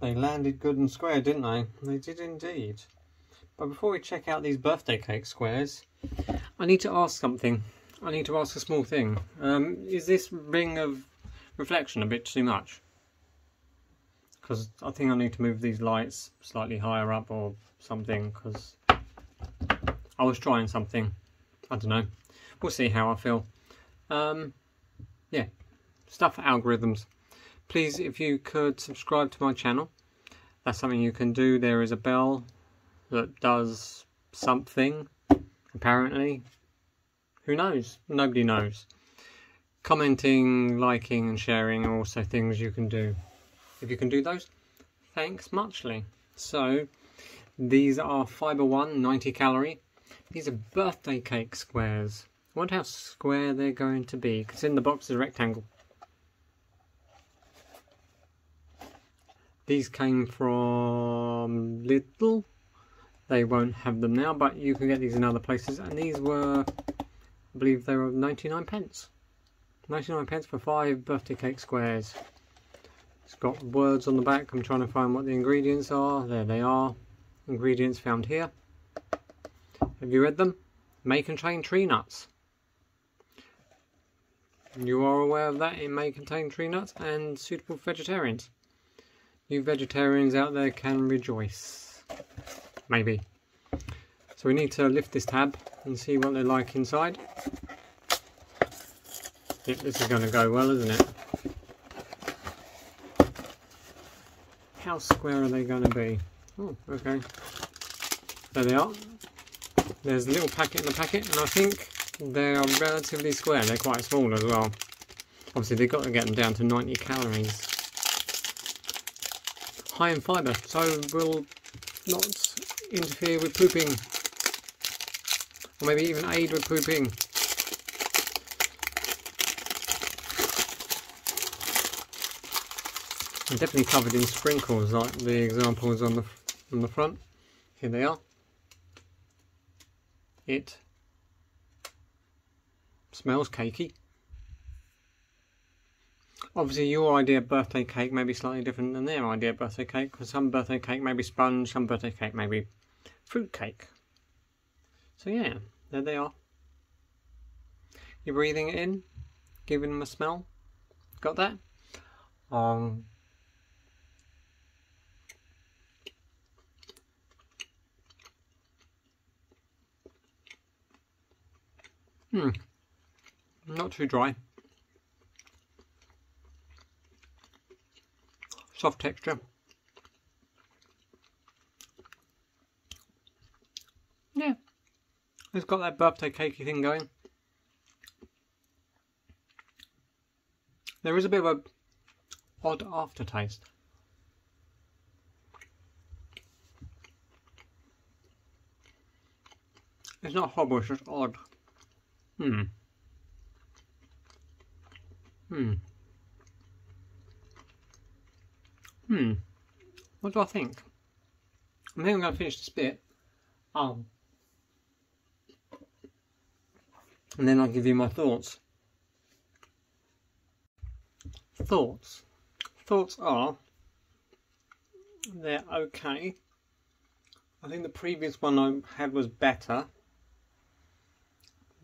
They landed good and square, didn't they? They did indeed. But before we check out these birthday cake squares, I need to ask something. I need to ask a small thing. Um, is this ring of reflection a bit too much? Because I think I need to move these lights slightly higher up or something because I was trying something. I don't know. We'll see how I feel. Um, yeah, stuff for algorithms. Please, if you could subscribe to my channel, that's something you can do. There is a bell that does something, apparently. Who knows? Nobody knows. Commenting, liking and sharing are also things you can do. If you can do those, thanks muchly. So, these are Fiber One, 90 calorie. These are birthday cake squares. I wonder how square they're going to be, because in the box is a rectangle. These came from Lidl. They won't have them now, but you can get these in other places. And these were, I believe they were 99 pence. 99 pence for five birthday cake squares. It's got words on the back. I'm trying to find what the ingredients are. There they are. Ingredients found here. Have you read them? May contain tree nuts. You are aware of that? It may contain tree nuts and suitable for vegetarians. You vegetarians out there can rejoice. Maybe. So we need to lift this tab and see what they're like inside. Yep, this is going to go well, isn't it? How square are they going to be? Oh, okay. There they are. There's a little packet in the packet, and I think they are relatively square. They're quite small as well. Obviously, they've got to get them down to 90 calories high in fibre, so will not interfere with pooping. Or maybe even aid with pooping. I'm definitely covered in sprinkles like the examples on the on the front. Here they are. It smells cakey. Obviously, your idea of birthday cake may be slightly different than their idea of birthday cake, because some birthday cake may be sponge, some birthday cake may be fruit cake. So yeah, there they are. You're breathing it in, giving them a smell. Got that? Um, hmm, not too dry. Soft texture. Yeah, it's got that birthday cakey thing going. There is a bit of a odd aftertaste. It's not horrible, it's just odd. Hmm. Hmm. Hmm. What do I think? I think I'm going to finish this bit. Um. And then I'll give you my thoughts. Thoughts. Thoughts are they're okay. I think the previous one I had was better.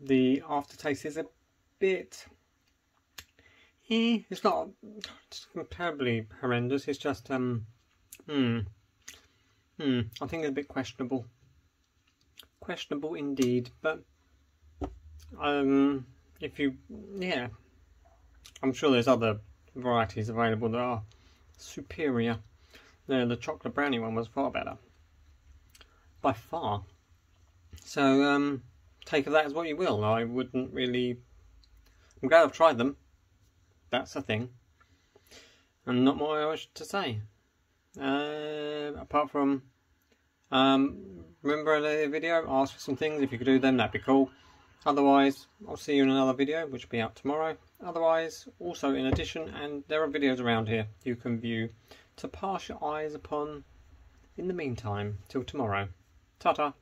The aftertaste is a bit Eh, it's not it's terribly horrendous. It's just um, hmm, hmm. I think it's a bit questionable. Questionable indeed, but um, if you, yeah, I'm sure there's other varieties available that are superior. The the chocolate brownie one was far better, by far. So um, take of that as what you will. I wouldn't really. I'm glad I've tried them that's a thing. And not more I wish to say. Uh, apart from, um, remember the video, ask for some things, if you could do them that'd be cool. Otherwise, I'll see you in another video, which will be out tomorrow. Otherwise, also in addition, and there are videos around here you can view to pass your eyes upon in the meantime, till tomorrow. Ta-ta!